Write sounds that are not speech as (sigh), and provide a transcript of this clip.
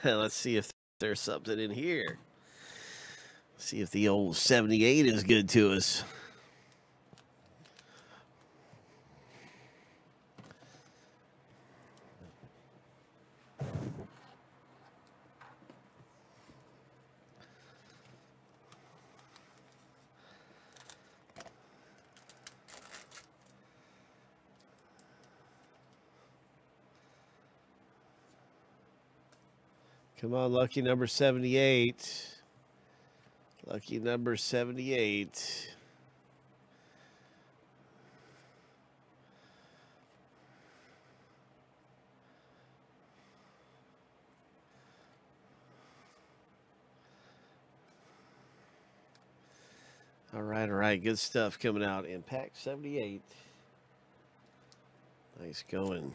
(laughs) Let's see if there's something in here. See if the old 78 is good to us. Come on, lucky number 78. Lucky number 78. All right, all right. Good stuff coming out in pack 78. Nice going.